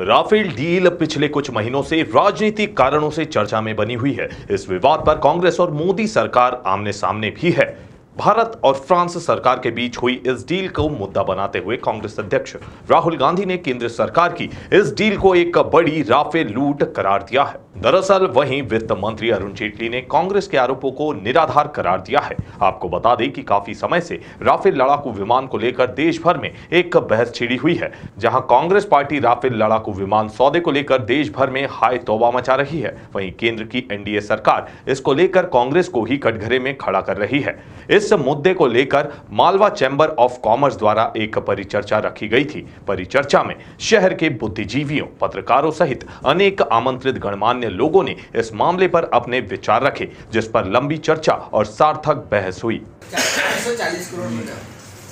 Rafale deal पिछले कुछ महीनों से राजनीतिक कारणों से चर्चा में बनी हुई है। इस विवाद पर कांग्रेस और मोदी सरकार आमने सामने भी है। भारत और फ्रांस सरकार के बीच हुई इस डील को मुद्दा बनाते हुए कांग्रेस अध्यक्ष राहुल गांधी ने केंद्र सरकार की इस डील को एक बड़ी राफेल लूट करार दिया है। दरअसल वहीं वित्त मंत्री अरुण जेटली ने कांग्रेस के आरोपों को निराधार करार दिया है। आपको बता दें कि काफ़ी समय से राफेल लड़ाकू विमान को लेकर देश भर में एक बहस छिड़ी हुई है, जहाँ कांग्रेस पार्टी राफेल लड़ाकू विमान सौदे को लेकर देश भर में हाई तोबा मचा रही है। वहीं केंद्र की एनडीए सरकार इसको लेकर कांग्रेस को ही कटघरे में खड़ा कर रही है। इस मुद्दे को लेकर मालवा चैंबर ऑफ़ कॉमर्स द्वारा एक परिचर्चा रखी गई थी। परिचर्चा में शहर के बुद्धिजीवियों, पत्रकारों सहित अनेक आमंत्रित गणमान्य लोगों ने इस मामले पर अपने विचार रखे, जिस पर लंबी चर्चा और सार्थक बहस हुई। 540 करोड़ मिला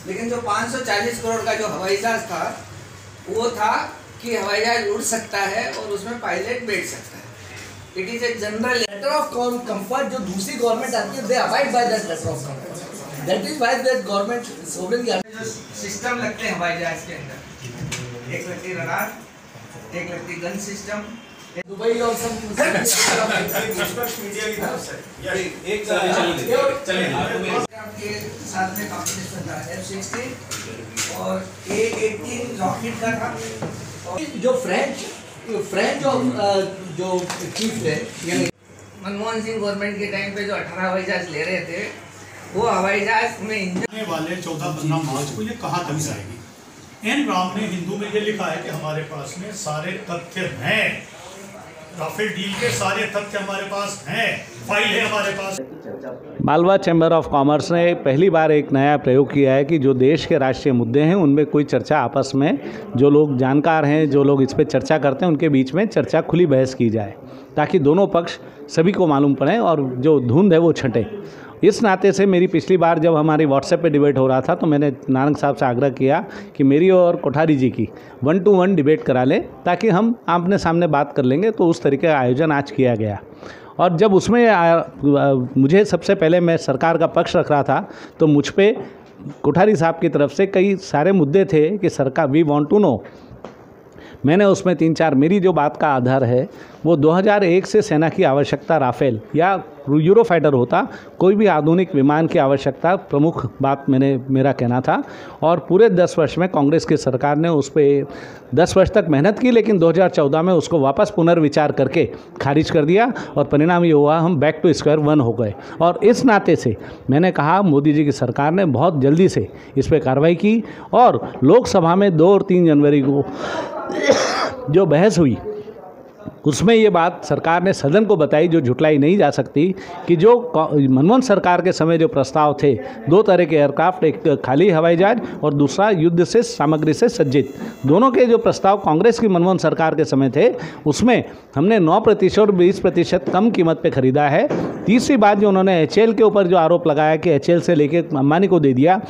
लेकिन जो 540 करोड़ का जो हवाई जहाज़ था, वो था कि हवाई जहाज़ उड़ सकता है और उसमें पायलट बैठ सकता है। It is a general letter of com comfort जो दूसरी गवर्नमेंट आती है they abide by that letter of comfort that is why that government sovereign जो सिस्टम लगते हैं हवाई जहाज़ के अंदर एक लगती रडार एक लगती गन सिस्टम दुबई और सब निष्पक्ष मीडिया की तरफ़ से। एक चलिए के साथ में कॉम्पिटिशन था एफ़ सिक्सटीन और ए एटीन रॉकेट का था। और जो फ्रेंच फ्रेंच और जो चीफ थे यानी मनमोहन सिंह गवर्नमेंट के टाइम पे जो अठारह हवाई जहाज़ ले रहे थे वो हवाई जहाज़ में इंजन आने वाले चौदह पंद्रह मार्च को ये कहाँ तक जाएगी? एन राम ने हिंदू में ये लिखा है कि हमारे पास में सारे तथ्य हैं। राफेल डील के सारे तथ्य हमारे पास हैं। फ़ाइल है हमारे पास। मालवा चैम्बर ऑफ़ कॉमर्स ने पहली बार एक नया प्रयोग किया है कि जो देश के राष्ट्रीय मुद्दे हैं उनमें कोई चर्चा आपस में जो लोग जानकार हैं जो लोग इस पर चर्चा करते हैं उनके बीच में चर्चा खुली बहस की जाए ताकि दोनों पक्ष सभी को मालूम पड़े और जो धुंध है वो छटे। इस नाते से मेरी पिछली बार जब हमारी व्हाट्सएप पे डिबेट हो रहा था तो मैंने नारंग साहब से आग्रह किया कि मेरी और कोठारी जी की वन टू वन डिबेट करा लें ताकि हम आमने सामने बात कर लेंगे तो उस तरीके का आयोजन आज किया गया। और जब उसमें आ, मुझे सबसे पहले मैं सरकार का पक्ष रख रहा था तो मुझ पर कोठारी साहब की तरफ़ से कई सारे मुद्दे थे कि सरकार वी वॉन्ट टू नो मैंने उसमें तीन चार, मेरी जो बात का आधार है, वो 2001 से सेना की आवश्यकता राफेल या यूरो फाइटर होता, कोई भी आधुनिक विमान की आवश्यकता, प्रमुख बात मैंने, मेरा कहना था। और पूरे 10 वर्ष में कांग्रेस की सरकार ने उस पर 10 वर्ष तक मेहनत की, लेकिन 2014 में उसको वापस पुनर्विचार करके खारिज कर दिया और परिणाम ये हुआ, हम बैक टू स्क्वायर वन हो गए। और इस नाते से मैंने कहा, मोदी जी की सरकार ने बहुत जल्दी से इस पर कार्रवाई की और लोकसभा में दो और तीन जनवरी को जो बहस हुई, उसमें ये बात सरकार ने सदन को बताई जो झुटलाई नहीं जा सकती, कि जो मनमोहन सरकार के समय जो प्रस्ताव थे, दो तरह के एयरक्राफ्ट, एक खाली हवाई जहाज़ और दूसरा युद्ध से, सामग्री से सज्जित। दोनों के जो प्रस्ताव कांग्रेस की मनमोहन सरकार के समय थे, उसमें हमने 9 प्रतिशत और 20 प्रतिशत कम कीमत पे खरीदा है। तीसरी बात जो उन्होंने एचएल के ऊपर जो आरोप लगाया कि एचएल से लेके अंबानी को दे दिया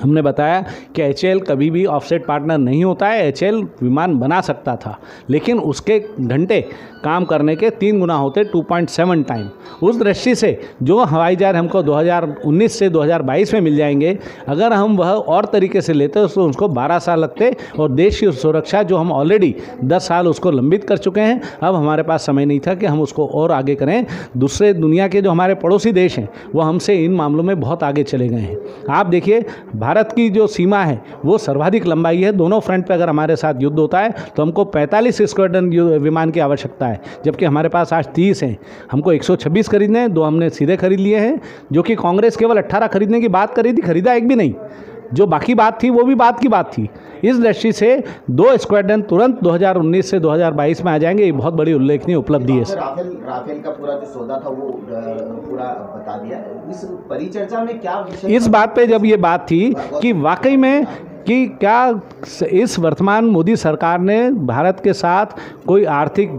हमने बताया कि एचएल कभी भी ऑफसेट पार्टनर नहीं होता है, एचएल विमान बना सकता था, लेकिन उसके घंटे काम करने के तीन गुना होते 2.7 टाइम उस दृष्टि से जो हवाई जहाज़ हमको 2019 से 2022 में मिल जाएँगे, अगर हम वह और तरीके से लेते तो उसको 12 साल लगते और देश की सुरक्षा जो हम ऑलरेडी 10 साल उसको लंबित कर चुके हैं, अब हमारे पास समय नहीं था कि हम उसको और आगे करें। दूसरे दुनिया के जो हमारे पड़ोसी देश हैं, वो हमसे इन मामलों में बहुत आगे चले गए हैं। आप देखिए, भारत की जो सीमा है, वो सर्वाधिक लंबाई है। दोनों फ्रंट पे अगर हमारे साथ युद्ध होता है तो हमको 45 स्क्वाड्रन विमान की आवश्यकता है। जबकि हमारे पास आज 30 हैं। हमको 126 खरीदने हैं दो हमने सीधे खरीद लिए हैं जो कि कांग्रेस केवल 18 खरीदने की बात करी थी खरीदा एक भी नहीं। जो बाकी बात थी वो भी बात की बात थी। इस दृष्टि से दो स्क्वाड्रन तुरंत 2019 से 2022 में आ जाएँगे ये बहुत बड़ी उल्लेखनीय उपलब्धि है। राफेल राफेल का पूरा जो सौदा था वो पूरा बता दिया। इस परिचर्चा में क्या इस बात पे जब ये बात थी कि वाकई में कि क्या इस वर्तमान मोदी सरकार ने भारत के साथ कोई आर्थिक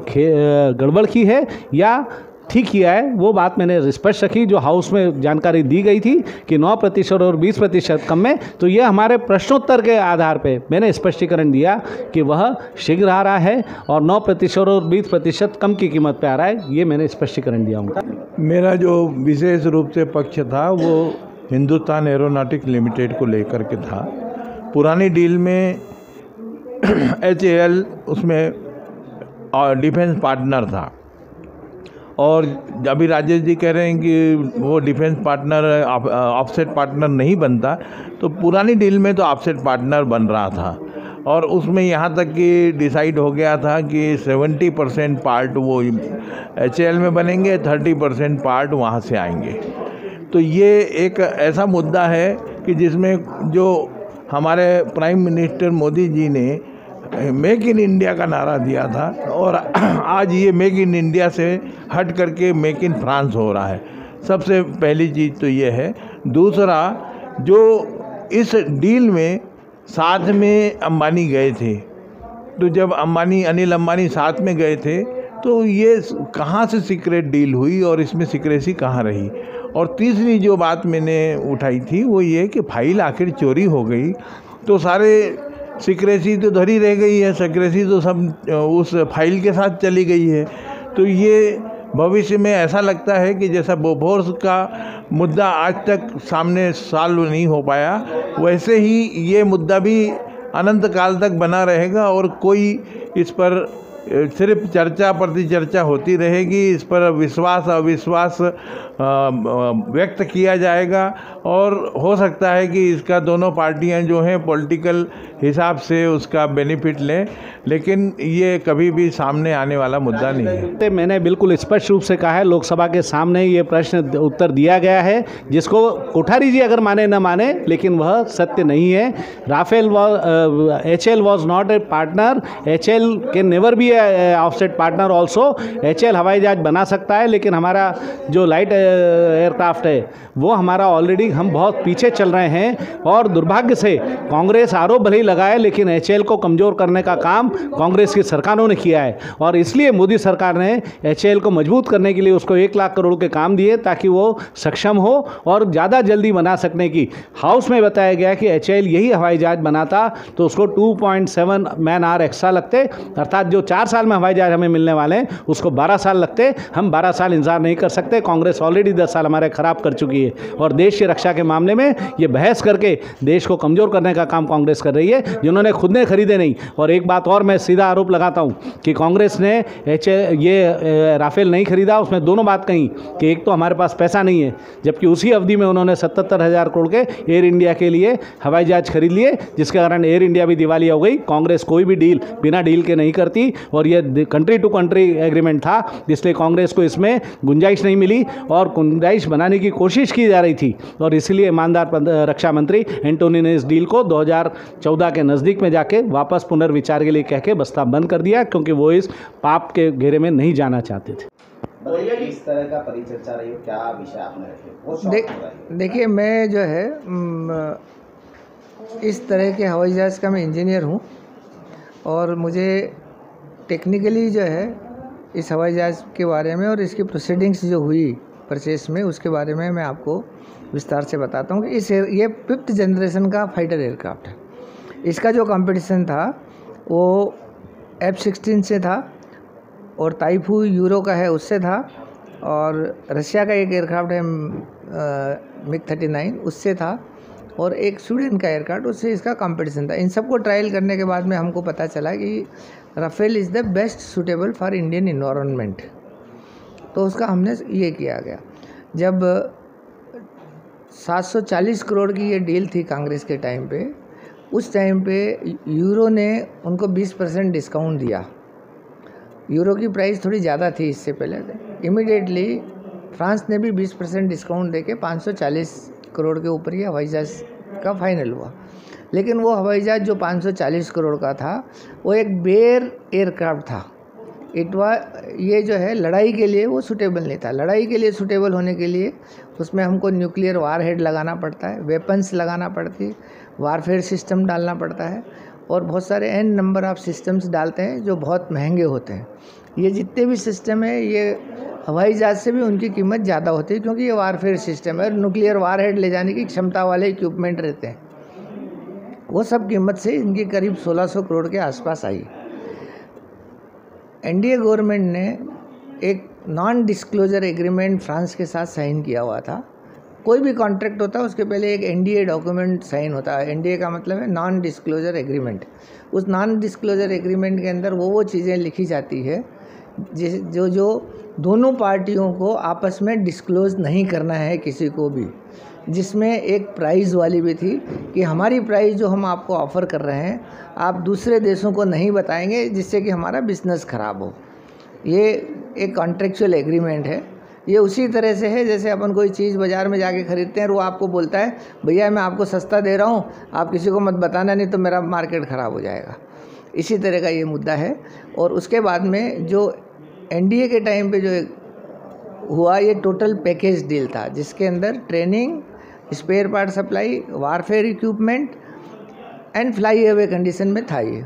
गड़बड़ की है? या ठीक किया है? वो बात मैंने स्पष्ट रखी, जो हाउस में जानकारी दी गई थी कि 9 प्रतिशत और 20 प्रतिशत कम में तो ये हमारे प्रश्नोत्तर के आधार पे मैंने स्पष्टीकरण दिया कि वह शीघ्र आ रहा है और 9 प्रतिशत और 20 प्रतिशत कम की कीमत पे आ रहा है, ये मैंने स्पष्टीकरण दिया उनका। मेरा जो विशेष रूप से पक्ष था, वो हिंदुस्तान एरोनॉटिक लिमिटेड को लेकर के था। पुरानी डील में एचएएल उसमें डिफेंस पार्टनर था। और अभी राजेश जी कह रहे हैं कि वो डिफेंस पार्टनर ऑफसेट पार्टनर नहीं बनता तो पुरानी डील में तो ऑफसेट पार्टनर बन रहा था। और उसमें यहाँ तक कि डिसाइड हो गया था कि 70 परसेंट पार्ट वो एचएएल में बनेंगे 30 परसेंट पार्ट वहाँ से आएँगे। तो ये एक ऐसा मुद्दा है कि जिसमें जो हमारे प्राइम मिनिस्टर मोदी जी ने मेक इन इंडिया का नारा दिया था और आज ये मेक इन इंडिया से हट करके मेक इन फ्रांस हो रहा है। सबसे पहली चीज़ तो ये है। दूसरा, जो इस डील में साथ में अंबानी गए थे तो जब अंबानी, अनिल अंबानी साथ में गए थे तो ये कहाँ से सीक्रेट डील हुई और इसमें सीक्रेसी कहाँ रही? और तीसरी जो बात मैंने उठाई थी, वो ये कि फ़ाइल आखिर चोरी हो गई तो सारे सिक्रेसी तो धरी रह गई है सिक्रेसी तो सब, उस फ़ाइल के साथ चली गई है। तो ये भविष्य में ऐसा लगता है कि जैसा बोफोर्स का मुद्दा आज तक सामने सॉल्व नहीं हो पाया, वैसे ही ये मुद्दा भी अनंत काल तक बना रहेगा और कोई इस पर सिर्फ़ चर्चा प्रति चर्चा होती रहेगी, इस पर विश्वास, अविश्वास व्यक्त किया जाएगा और हो सकता है कि इसका दोनों पार्टियाँ जो हैं पॉलिटिकल हिसाब से उसका बेनिफिट लें, लेकिन ये कभी भी सामने आने वाला मुद्दा नहीं है। तो मैंने बिल्कुल स्पष्ट रूप से कहा है, लोकसभा के सामने ये प्रश्न उत्तर दिया गया है, जिसको कोठारी जी अगर माने न माने, लेकिन वह सत्य नहीं है। Rafale H L was not a partner H L के never be offset partner also H L हवाई जहाज़ बना सकता है, लेकिन हमारा जो लाइट एयरक्राफ्ट है। वो हमारा ऑलरेडी हम बहुत पीछे चल रहे हैं और दुर्भाग्य से कांग्रेस आरोप भले ही लगाए, लेकिन एचएल को कमज़ोर करने का काम कांग्रेस की सरकारों ने किया है। और इसलिए मोदी सरकार ने एचएल को मज़बूत करने के लिए उसको एक लाख करोड़ के काम दिए ताकि वो सक्षम हो और ज़्यादा जल्दी बना सकने की। हाउस में बताया गया कि एचएल यही हवाई जहाज़ बनाता तो उसको 2.7 मैन आर एक्स्ट्रा लगते, अर्थात जो चार साल में हवाई जहाज़ हमें मिलने वाले हैं, उसको 12 साल लगते। हम 12 साल इंतज़ार नहीं कर सकते, कांग्रेस ऑलरेडी दस साल हमारे ख़राब कर चुकी है। और देश की रक्षा के मामले में ये बहस करके देश को कमज़ोर करने का काम कांग्रेस कर रही है, जिन्होंने खुद ने खरीदे नहीं। और एक बात और मैं सीधा आरोप लगाता हूँ कि कांग्रेस ने एच ये राफेल नहीं खरीदा, उसमें दोनों बात कही कि एक तो हमारे पास पैसा नहीं है, जबकि उसी अवधि में उन्होंने सतहत्तर हज़ार करोड़ के एयर इंडिया के लिए हवाई जहाज़ खरीद लिए, जिसके कारण एयर इंडिया भी दिवाली हो गई। कांग्रेस कोई भी डील, बिना डील के नहीं करती। और यह कंट्री टू कंट्री एग्रीमेंट था, इसलिए कांग्रेस को इसमें गुंजाइश नहीं मिली। और गुंजाइश बनाने की कोशिश की जा रही थी। और इसलिए ईमानदार रक्षा मंत्री एंटोनी ने इस डील को 2014 के नज़दीक में जाके वापस पुनर्विचार के लिए कह के बस्ता बंद कर दिया क्योंकि वो इस पाप के घेरे में नहीं जाना चाहते थे। इस तरह का परिचर्चा रही हो क्या विषय आपने रखे? देखिए मैं जो है इस तरह के हवाई जहाज़ का मैं इंजीनियर हूँ और मुझे टेक्निकली जो है इस हवाई जहाज़ के बारे में और इसकी प्रोसीडिंग्स जो हुई परचेस में, उसके बारे में मैं आपको विस्तार से बताता हूँ कि इस ये फिफ्थ जनरेशन का फाइटर एयरक्राफ्ट है। इसका जो कंपटीशन था, वो एफ़ सिक्सटीन से था और ताइफू यूरो का है, उससे था और रशिया का एक एयरक्राफ्ट है मिग थर्टी नाइन उससे था और एक स्वीडन का एयरक्राफ्ट उससे इसका कंपटीशन था। इन सबको ट्रायल करने के बाद में हमको पता चला कि Rafale is the best suitable for Indian environment तो उसका हमने ये किया गया। जब 740 करोड़ की ये डील थी कांग्रेस के टाइम पे, उस टाइम पे यूरो ने उनको 20 परसेंट डिस्काउंट दिया। यूरो की प्राइस थोड़ी ज़्यादा थी इससे पहले। इमिडिएटली फ्रांस ने भी 20 परसेंट डिस्काउंट दे के 540 करोड़ के ऊपर ही हवाई जहाज़ का फाइनल हुआ। लेकिन वो हवाई जहाज़ जो 540 करोड़ का था, वो एक बेर एयरक्राफ्ट था। इटवा ये जो है, लड़ाई के लिए वो सूटेबल नहीं था। लड़ाई के लिए सूटेबल होने के लिए उसमें हमको न्यूक्लियर वार हेड लगाना पड़ता है वेपन्स लगाना पड़ती है वारफेयर सिस्टम डालना पड़ता है और बहुत सारे एन नंबर ऑफ़ सिस्टम्स डालते हैं जो बहुत महँगे होते हैं। ये जितने भी सिस्टम है, ये हवाई जहाज़ से भी उनकी कीमत ज़्यादा होती है क्योंकि ये वारफेयर सिस्टम है और न्यूक्लियर वार हेड ले जाने की क्षमता वाले इक्विपमेंट रहते हैं। वो सब कीमत से इनकी करीब 1600 करोड़ के आसपास आई। एनडीए गवर्नमेंट ने एक नॉन डिस्क्लोजर एग्रीमेंट फ्रांस के साथ साइन किया हुआ था। कोई भी कॉन्ट्रैक्ट होता है उसके पहले एक एनडीए डॉक्यूमेंट साइन होता। है एनडीए का मतलब है नॉन डिस्क्लोजर एग्रीमेंट उस नॉन डिस्क्लोजर एग्रीमेंट के अंदर वो वो चीज़ें लिखी जाती है, जिस, जो जो दोनों पार्टियों को आपस में डिस्क्लोज नहीं करना है किसी को भी। जिसमें एक प्राइज़ वाली भी थी कि हमारी प्राइस जो हम आपको ऑफ़र कर रहे हैं, आप दूसरे देशों को नहीं बताएँगे जिससे कि हमारा बिज़नेस ख़राब हो। ये एक कॉन्ट्रेक्चुअल एग्रीमेंट है। ये उसी तरह से है जैसे अपन कोई चीज़ बाज़ार में जाके ख़रीदते हैं और वो आपको बोलता है, भैया, मैं आपको सस्ता दे रहा हूँ, आप किसी को मत बताना, नहीं तो मेरा मार्केट ख़राब हो जाएगा। इसी तरह का ये मुद्दा है। और उसके बाद में जो एनडीए के टाइम पे जो हुआ, ये टोटल पैकेज डील था, जिसके अंदर training spare part supply warfare equipment and fly away condition में था ये।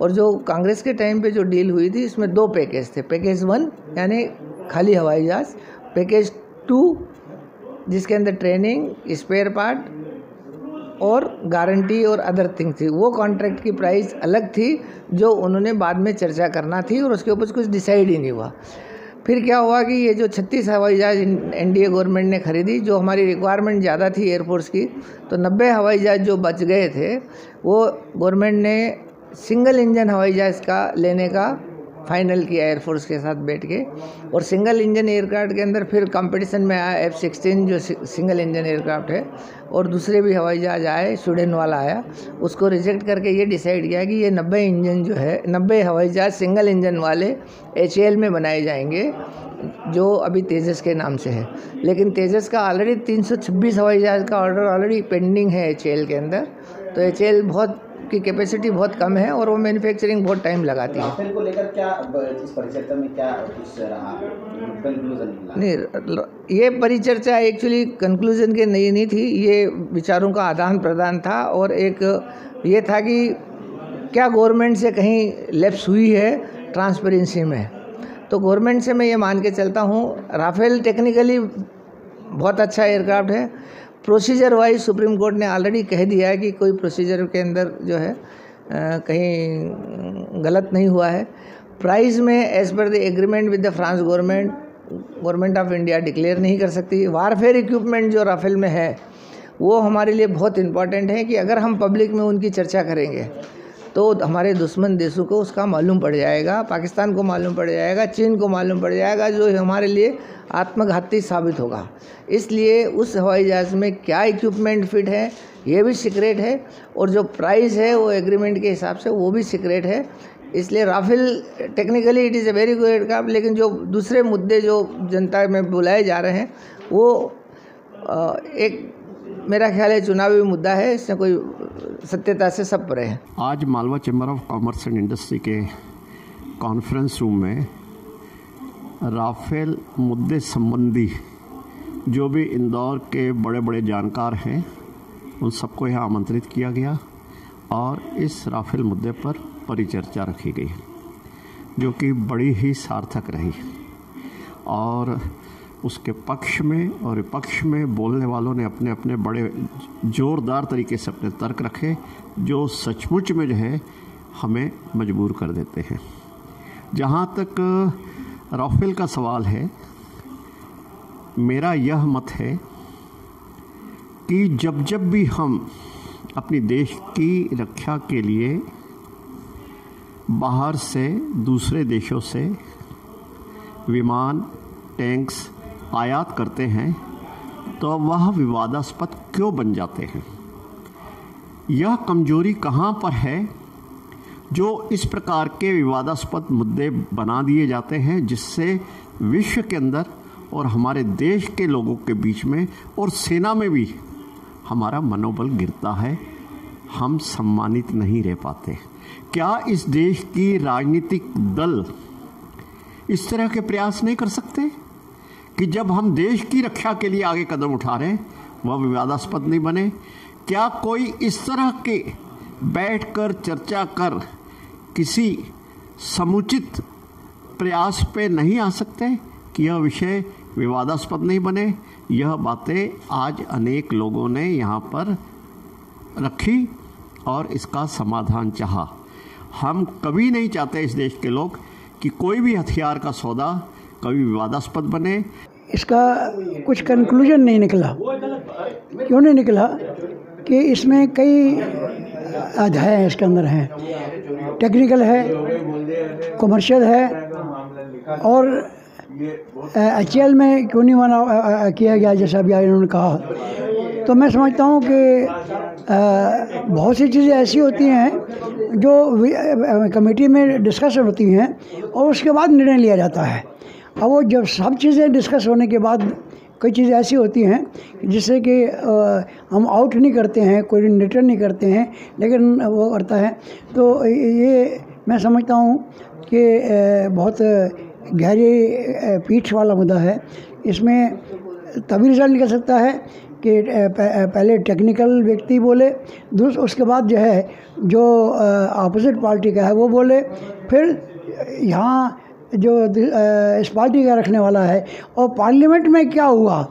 और जो कांग्रेस के टाइम पे जो डील हुई थी, इसमें दो पैकेज थे। पैकेज वन यानी खाली हवाई जहाज़। पैकेज टू जिसके अंदर ट्रेनिंग स्पेयर पार्ट और गारंटी और अदर थिंग थी। वो कॉन्ट्रैक्ट की प्राइस अलग थी, जो उन्होंने बाद में चर्चा करना थी और उसके ऊपर कुछ डिसाइड ही नहीं हुआ। फिर क्या हुआ कि ये जो छत्तीस हवाई जहाज़ एनडीए गवर्नमेंट ने खरीदी, जो हमारी रिक्वायरमेंट ज़्यादा थी एयरफोर्स की तो नब्बे हवाई जहाज़ जो बच गए थे, वो गवर्नमेंट ने सिंगल इंजन हवाई जहाज़ का लेने का फाइनल किया एयरफोर्स के साथ बैठ के। और सिंगल इंजन एयरक्राफ्ट के अंदर फिर कंपटीशन में आया एफ़ सिक्सटीन जो सिंगल इंजन एयरक्राफ्ट है। और दूसरे भी हवाई जहाज़ आए स्वीडन वाला आया। उसको रिजेक्ट करके ये डिसाइड किया कि ये नब्बे इंजन जो है, नब्बे हवाई जहाज़ सिंगल इंजन वाले एच में बनाए जाएँगे, जो अभी तेजस के नाम से है। लेकिन तेजस का ऑलरेडी 326 हवाई जहाज़ का ऑर्डर ऑलरेडी पेंडिंग है एच के अंदर। तो HAL बहुत की कैपेसिटी बहुत कम है और वो मैन्युफैक्चरिंग बहुत टाइम लगाती है। राफेल को लेकर क्या इस परिचर्चा में क्या कुछ रहा? कंक्लूजन नहीं ये परिचर्चा एक्चुअली कंक्लूजन के नहीं नहीं थी ये विचारों का आदान प्रदान था और एक ये था कि क्या गवर्नमेंट से कहीं लेप्स हुई है ट्रांसपेरेंसी में। तो गवर्नमेंट से मैं ये मान के चलता हूँ राफेल टेक्निकली बहुत अच्छा एयरक्राफ्ट है प्रोसीजर वाइज सुप्रीम कोर्ट ने ऑलरेडी कह दिया है कि कोई प्रोसीजर के अंदर जो है कहीं गलत नहीं हुआ है। प्राइस में as per the agreement with the France government government of India declare नहीं कर सकती। वारफेयर इक्विपमेंट जो राफेल में है, वो हमारे लिए बहुत इंपॉर्टेंट है कि अगर हम पब्लिक में उनकी चर्चा करेंगे तो हमारे दुश्मन देशों को उसका मालूम पड़ जाएगा, पाकिस्तान को मालूम पड़ जाएगा, चीन को मालूम पड़ जाएगा, जो हमारे लिए आत्मघाती साबित होगा। इसलिए उस हवाई जहाज़ में क्या इक्विपमेंट फिट है, ये भी सीक्रेट है, और जो प्राइस है वो एग्रीमेंट के हिसाब से वो भी सीक्रेट है। इसलिए Rafale technically it is a very good काम लेकिन जो दूसरे मुद्दे जो जनता में बुलाए जा रहे हैं, वो एक मेरा ख्याल है चुनावी मुद्दा है, इसमें कोई सत्यता से सब परे है। आज Malwa chamber of commerce and industry के कॉन्फ्रेंस रूम में राफेल मुद्दे संबंधी जो भी इंदौर के बड़े बड़े जानकार हैं, उन सबको यहाँ आमंत्रित किया गया और इस राफेल मुद्दे पर परिचर्चा रखी गई, जो कि बड़ी ही सार्थक रही। और उसके पक्ष में और विपक्ष में बोलने वालों ने अपने अपने बड़े ज़ोरदार तरीके से अपने तर्क रखे, जो सचमुच में जो है हमें मजबूर कर देते हैं। जहाँ तक राफेल का सवाल है, मेरा यह मत है कि जब जब भी हम अपनी देश की रक्षा के लिए बाहर से दूसरे देशों से विमान, टैंक्स आयात करते हैं तो वह विवादास्पद क्यों बन जाते हैं? यह कमज़ोरी कहाँ पर है जो इस प्रकार के विवादास्पद मुद्दे बना दिए जाते हैं, जिससे विश्व के अंदर और हमारे देश के लोगों के बीच में और सेना में भी हमारा मनोबल गिरता है? हम सम्मानित नहीं रह पाते। क्या इस देश की राजनीतिक दल इस तरह के प्रयास नहीं कर सकते? कि जब हम देश की रक्षा के लिए आगे कदम उठा रहे हैं, वह विवादास्पद नहीं बने। क्या कोई इस तरह के बैठकर चर्चा कर किसी समुचित प्रयास पे नहीं आ सकते कि यह विषय विवादास्पद नहीं बने? यह बातें आज अनेक लोगों ने यहाँ पर रखी और इसका समाधान चाहा। हम कभी नहीं चाहते इस देश के लोग कि कोई भी हथियार का सौदा कभी विवादास्पद बने? इसका कुछ कंक्लूजन नहीं निकला। क्यों नहीं निकला? कि इसमें कई अध्याय इसके अंदर हैं। टेक्निकल है कमर्शियल है, और एचएल में क्यों नहीं मना किया गया जैसा अभी इन्होंने कहा। तो मैं समझता हूँ कि बहुत सी चीज़ें ऐसी होती हैं जो कमेटी में डिस्कशन होती हैं और उसके बाद निर्णय लिया जाता है। अब वो जब सब चीज़ें डिस्कस होने के बाद कई चीज़ें ऐसी होती हैं जिससे कि हम आउट नहीं करते हैं, कोई रिटर्न नहीं करते हैं, लेकिन वो करता है। तो ये मैं समझता हूँ कि बहुत गहरी पीठ वाला मुद्दा है। इसमें तभी रिज़ल्ट निकल सकता है कि पहले टेक्निकल व्यक्ति बोले, दूस, उसके बाद जो है, जो अपोजिट पार्टी का है वो बोले, फिर यहाँ जो इस पार्टी का रखने वाला है। और पार्लियामेंट में क्या हुआ?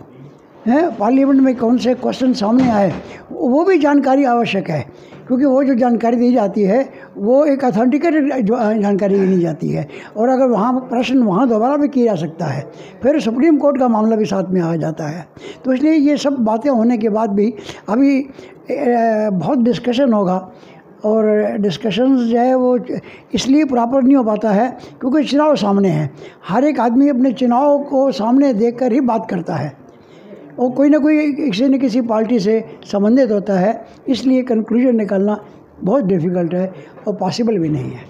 है? पार्लियामेंट में कौन से क्वेश्चन सामने आए? वो भी जानकारी आवश्यक है, क्योंकि वो जो जानकारी दी जाती है, वो एक अथेंटिकेटेड जानकारी दी जाती है। और अगर वहाँ प्रश्न वहाँ दोबारा भी किया जा सकता है, फिर सुप्रीम कोर्ट का मामला भी साथ में आ जाता है। तो इसलिए ये सब बातें होने के बाद भी अभी बहुत डिस्कशन होगा। और डिस्कशंस जो है वो इसलिए प्रॉपर नहीं हो पाता है, क्योंकि चुनाव सामने है। हर एक आदमी अपने चुनाव को सामने देख कर ही बात करता है। और कोई ना कोई किसी न किसी पार्टी से संबंधित होता है, इसलिए कंक्लूजन निकालना बहुत डिफ़िकल्ट है और पॉसिबल भी नहीं है।